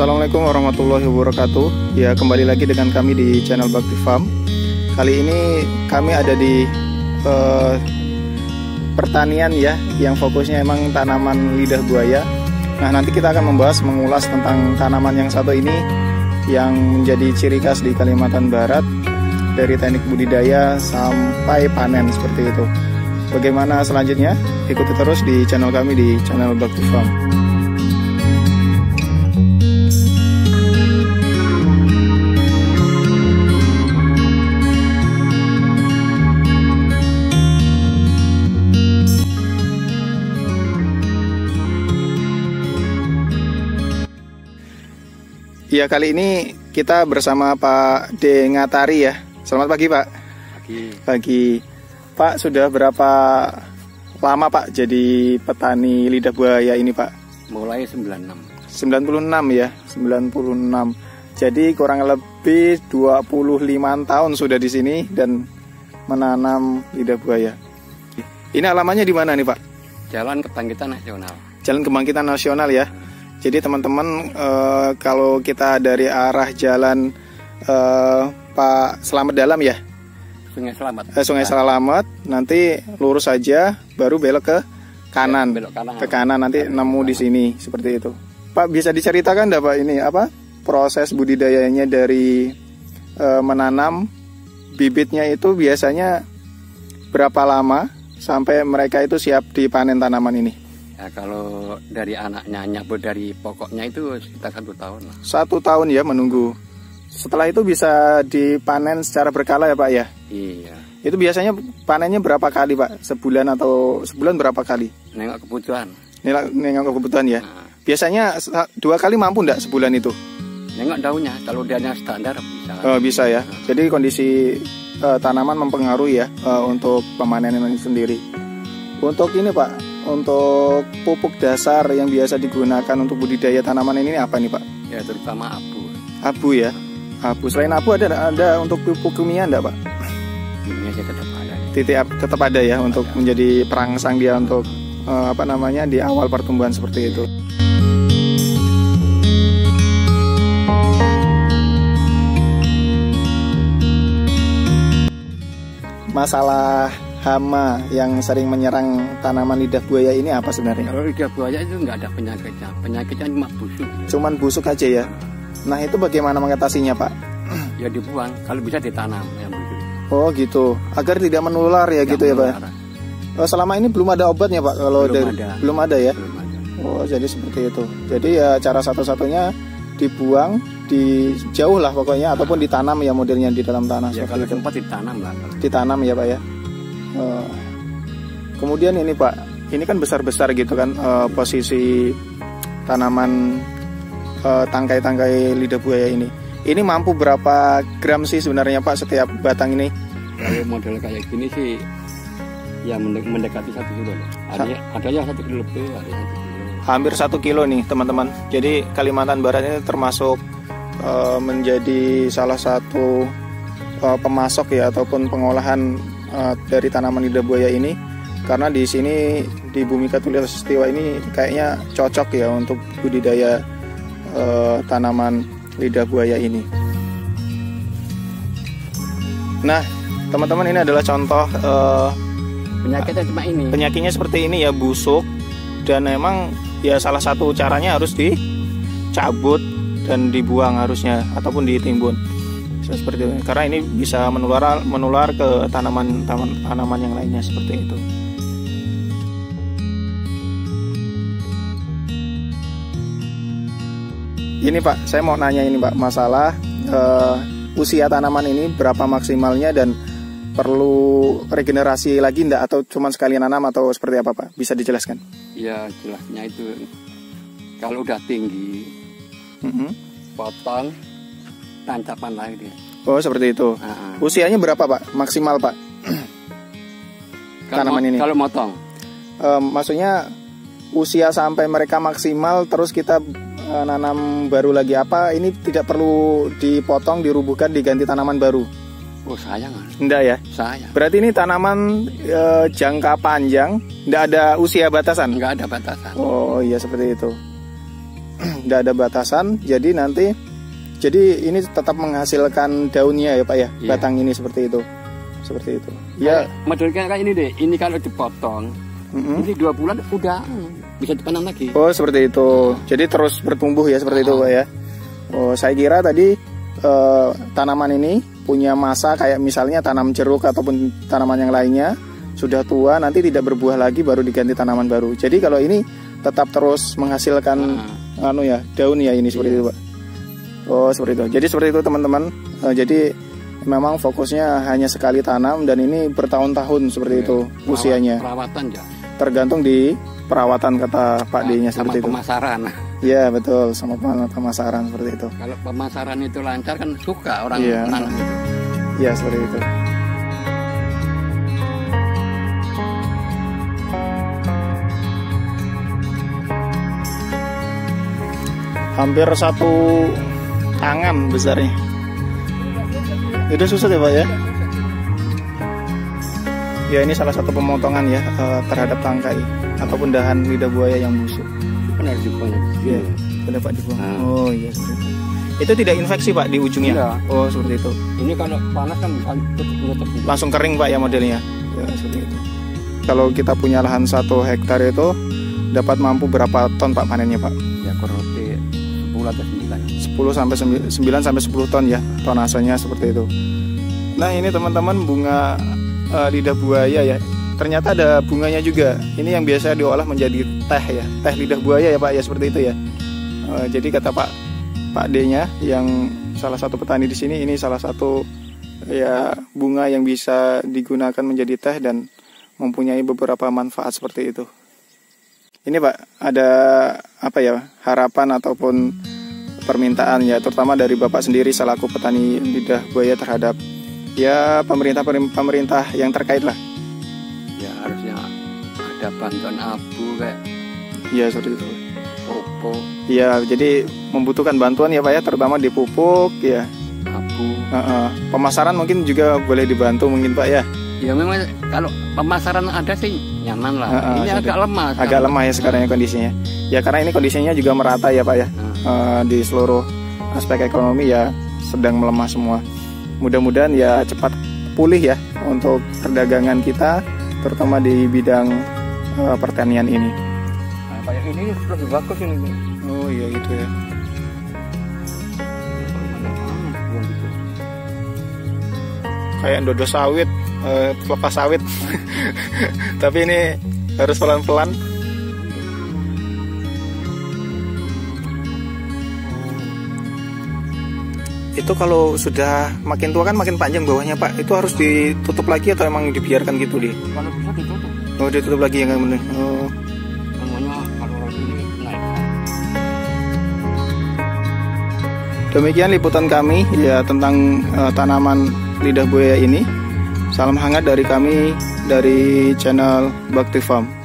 Assalamualaikum warahmatullahi wabarakatuh. Ya kembali lagi dengan kami di channel Bakti Farm. Kali ini kami ada di uh, pertanian ya Yang fokusnya emang tanaman lidah buaya. Nah nanti kita akan membahas mengulas tentang tanaman yang satu ini Yang menjadi ciri khas di Kalimantan Barat Dari teknik budidaya sampai panen seperti itu. Bagaimana selanjutnya? Ikuti terus di channel kami di channel Bakti Farm Ya kali ini kita bersama Pak D Ngatari ya. Selamat pagi Pak. Pagi. Pagi. Pak sudah berapa lama Pak jadi petani lidah buaya ini Pak? Mulai 96. 96 ya, 96. Jadi kurang lebih 25 tahun sudah di sini dan menanam lidah buaya. Ini alamannya di mana nih Pak? Jalan Kebangkitan Nasional. Jalan Kebangkitan Nasional ya. Jadi teman-teman uh, kalau kita dari arah jalan uh, Pak Selamat Dalam ya, Sungai Selamat. Eh, Sungai Selamat, nanti lurus saja, baru belok ke kanan, ya, belok kanan. ke kanan nanti kanan. nemu di sini seperti itu. Pak bisa diceritakan enggak Pak ini apa proses budidayanya dari uh, menanam bibitnya itu biasanya berapa lama sampai mereka itu siap dipanen tanaman ini? Ya kalau dari anaknya nyabut dari pokoknya itu sekitar satu tahun lah. Satu tahun ya menunggu. Setelah itu bisa dipanen secara berkala ya Pak ya? Iya. Itu biasanya panennya berapa kali Pak? Sebulan atau sebulan berapa kali? Nengok kebutuhan. Nengok, nengok kebutuhan ya? Nah. Biasanya dua kali mampu enggak sebulan itu? Nengok daunnya, kalau daunnya standar bisa. Oh, bisa ya. Nah. Jadi kondisi uh, tanaman mempengaruhi ya uh, untuk pemanenan sendiri. Untuk ini Pak, untuk pupuk dasar yang biasa digunakan untuk budidaya tanaman ini apa nih Pak? Ya terutama abu. Abu ya. Abu selain abu ada ada untuk pupuk kimia enggak Pak? Kimia tetap ada. Titik tetap ada ya untuk ada. menjadi perangsang dia untuk uh, apa namanya di awal pertumbuhan seperti itu. Masalah hama yang sering menyerang tanaman lidah buaya ini apa sebenarnya? Kalau lidah buaya itu nggak ada penyakitnya, penyakitnya cuma busuk. Cuman busuk aja ya. Nah itu bagaimana mengatasinya Pak? Ya dibuang, kalau bisa ditanam yang busuk. Oh gitu, agar tidak menular ya tidak gitu menular. ya Pak? Oh, selama ini belum ada obatnya Pak kalau belum dari ada. belum ada ya? Belum ada. Oh jadi seperti itu. Jadi ya cara satu-satunya dibuang di jauh lah pokoknya nah. ataupun ditanam ya modelnya di dalam tanah. Ya kalau tempat ditanam lah. Ditanam ya Pak ya. Uh, kemudian ini Pak, ini kan besar-besar gitu kan uh, posisi tanaman uh, tangkai-tangkai lidah buaya ini. Ini mampu berapa gram sih sebenarnya Pak setiap batang ini? Kalau model kayak gini sih ya mendekati satu kilo. Ada, ada yang satu kilo lebih, ada satu kilo. Hampir satu kilo nih teman-teman. Jadi Kalimantan Barat ini termasuk menjadi salah satu pemasok ya ataupun pengolahan uh, dari tanaman lidah buaya ini karena di sini di bumi katulistiwa ini kayaknya cocok ya untuk budidaya uh, tanaman lidah buaya ini. Nah, teman-teman ini adalah contoh uh, penyakitnya cuma ini. Penyakitnya seperti ini ya busuk dan memang ya salah satu caranya harus dicabut dan dibuang harusnya ataupun ditimbun seperti itu karena ini bisa menular menular ke tanaman tanaman tanaman yang lainnya seperti itu ini Pak saya mau nanya ini Pak masalah uh, usia tanaman ini berapa maksimalnya dan perlu regenerasi lagi enggak atau cuma sekali nanam atau seperti apa Pak? Bisa dijelaskan? Ya jelasnya itu kalau udah tinggi Mhm. potong tancapan lagi dia. Oh seperti itu. Usianya berapa Pak? Maksimal Pak? Kalau Tanaman ini. Kalau motong maksudnya usia sampai mereka maksimal terus kita eh, nanam baru lagi apa? Ini tidak perlu dipotong, dirubuhkan, diganti tanaman baru. Oh sayang ah. Enggak ya? Sayang Berarti ini tanaman eh, jangka panjang, tidak ada usia batasan. Enggak ada batasan Oh iya seperti itu. Tidak ada batasan, jadi nanti jadi ini tetap menghasilkan daunnya ya Pak ya, Iya. batang ini seperti itu, seperti itu. Ya, Modelnya kayak ini deh Ini kalau dipotong mm-mm. Ini dua bulan udah Bisa ditanam lagi oh seperti itu. Jadi terus bertumbuh ya seperti itu Pak ya. Oh saya kira tadi eh, tanaman ini punya masa kayak misalnya tanam jeruk ataupun tanaman yang lainnya sudah tua nanti tidak berbuah lagi baru diganti tanaman baru. Jadi kalau ini tetap terus menghasilkan Ah. anu ya daun ya ini seperti Iya. itu pak oh seperti itu. Jadi seperti itu teman-teman. Eh, jadi memang fokusnya hanya sekali tanam dan ini bertahun-tahun seperti Iya. itu Perawat- usianya. Perawatan ya tergantung di perawatan kata Pak D nya Sama seperti itu. pemasaran. Ya betul. Sama pem- pemasaran seperti itu. Kalau pemasaran itu lancar kan suka orang Iya. nanam itu. Ya seperti itu. Hampir satu tangan besarnya itu susah ya pak ya ya ini salah satu pemotongan ya eh, terhadap tangkai ataupun dahan lidah buaya yang busuk Benar juga Iya, sudah Pak dibuang. Nah. Oh iya seperti itu. Itu tidak infeksi Pak di ujungnya? Tidak. Oh seperti itu. Ini kalau panas kan tutup Langsung kering Pak ya modelnya. Ya seperti itu. Kalau kita punya lahan satu hektar itu dapat mampu berapa ton Pak panennya Pak? Ya kurang lebih 10 atau 9 10 sampai 9 sampai 10 ton ya tonasenya seperti itu. Nah ini teman-teman bunga eh, lidah buaya ya. Ternyata ada bunganya juga. Ini yang biasa diolah menjadi teh ya, teh lidah buaya ya Pak ya seperti itu ya. Eh, jadi kata Pak Pak D-nya yang salah satu petani di sini ini salah satu ya bunga yang bisa digunakan menjadi teh dan mempunyai beberapa manfaat seperti itu. Ini Pak ada apa ya harapan ataupun permintaan ya terutama dari Bapak sendiri selaku petani lidah buaya terhadap ya pemerintah pemerintah yang terkait lah. Ya harusnya ada bantuan abu kayak Ya seperti itu. pupuk, Ya jadi membutuhkan bantuan ya Pak ya terutama di pupuk ya. abu Heeh. Pemasaran mungkin juga boleh dibantu mungkin Pak ya. Ya memang kalau pemasaran ada sih nyaman lah Heeh, Ini jadi agak lemah Agak sekarang. lemah ya sekarang ya kondisinya. Ya karena ini kondisinya juga merata ya Pak ya. Eh, di seluruh aspek ekonomi ya sedang melemah semua. Mudah-mudahan ya cepat pulih ya untuk perdagangan kita terutama di bidang eh, pertanian ini. nah, kayak ini lebih bagus ini Oh iya gitu ya. Belum gitu. Kayak dodo sawit, eh, pelepas sawit. Tapi ini harus pelan-pelan. Itu kalau sudah makin tua kan makin panjang bawahnya Pak. Itu harus ditutup lagi atau emang dibiarkan gitu deh? Kalau bisa ditutup Oh ditutup lagi yang benar. Oh. Demikian liputan kami ya tentang eh, tanaman lidah buaya ini. Salam hangat dari kami dari channel Bakti Farm.